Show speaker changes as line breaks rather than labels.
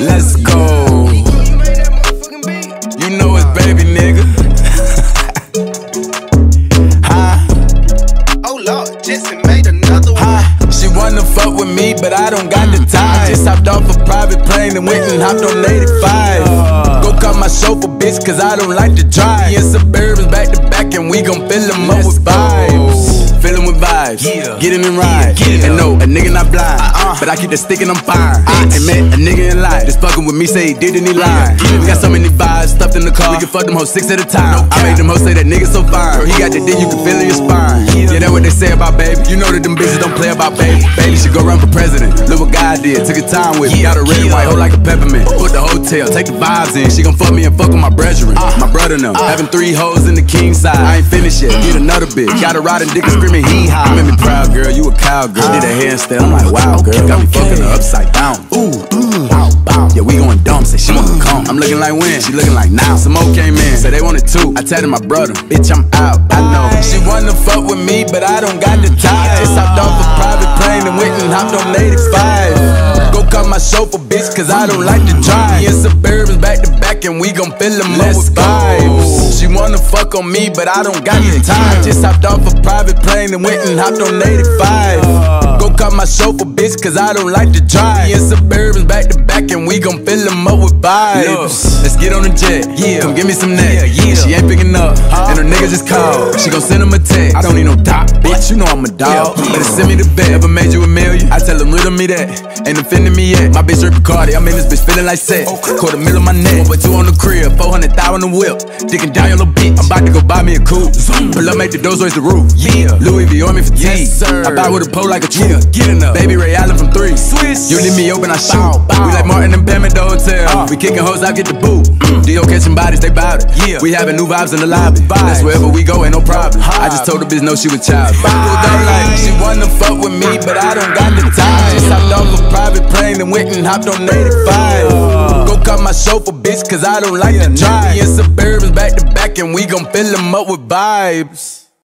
Let's go. You know it's baby nigga. Hi,
Oh Lord, Jesse made another one.
hi. She wanna fuck with me, but I don't got the mm. time. I just hopped off a private plane and went and mm. hopped on 85. Uh. Go cut my chauffeur, bitch, cause I don't like to drive. And Suburbans back Get in and ride. and no, a nigga not blind. Uh-uh. But I keep the stick and I'm fine. Uh-uh. I ain't met a nigga in life. Just fucking with me, say he did and he lied. We got so many vibes stuffed in the car. We can fuck them hoes six at a time. I made them hoes say that nigga so fine. Girl, he got the dick, you can feel in your spine. Yeah, that's what they say about baby. You know that them bitches don't play about baby. Baby should go run for president. Look what God did. Took his time with me. Got a red and white hoe like a peppermint. Put the hotel, take the vibes in. She gon' fuck me and fuck with my brethren. My brother them. Having three hoes in the king side. I ain't finished yet. Get another bitch. Got a riding dick and screaming hee haw. You made me proud, girl. You a cowgirl. Did a handstand. I'm like, wow, girl. Got me fucking her upside down. I'm looking like when? She looking like now. Some more came in. Say they wanted two. I tatted my brother. Bitch, I'm out. I know. She wanna fuck with me, but I don't got the time. Just hopped off a private plane and went and hopped on 85. Go cut my chauffeur, bitch, cause I don't like to drive. Me and Suburbans back to back, and we gon' fill them up with vibes. She wanna fuck on me, but I don't got the time. Just hopped off a private plane and went and hopped on 85. Go cut my chauffeur, bitch, cause I don't like to drive. Me and Suburbans back to back, and we gon' fill them up with vibes. Let's get on the jet, yeah. Come give me some neck, yeah. She ain't picking up, and her niggas just called. She gon' send him a text. I don't need no top, bitch, you know I'm a dog. Better send me the bet. Ever made you a million? I tell them riddle me that. Ain't offending me yet. My bitch Rick Cardi, I'm in this bitch feeling like set. Quarter mil on my neck, but two on the crib, 400 thou on the whip. Digging down your little bitch. I'm about to go buy me a coupe. Pull up, make the doors raise the roof. Yeah, Louis V on me for T.
Yes, sir.
I buy with a pole like a tree.
Yeah, get enough.
Baby Ray Allen from three.
Swiss.
You leave me open, I shoot.
Bow, bow.
We like Martin and Pam at the hotel. Uh. We kicking hoes, I get the boot. Mm. Dio catching bodies, they bout it.
Yeah.
We having new vibes in the lobby.
Vibes.
That's wherever we go, ain't no problem. I just told the bitch no, she was child. Don't like she wanna fuck with me, but I don't got the time. Just hopped off a private plane and went and hopped on 85. Go cut my chauffeur, bitch, cause I don't like to drive. Me and Suburbans back to back, and we gon' fill them up with vibes.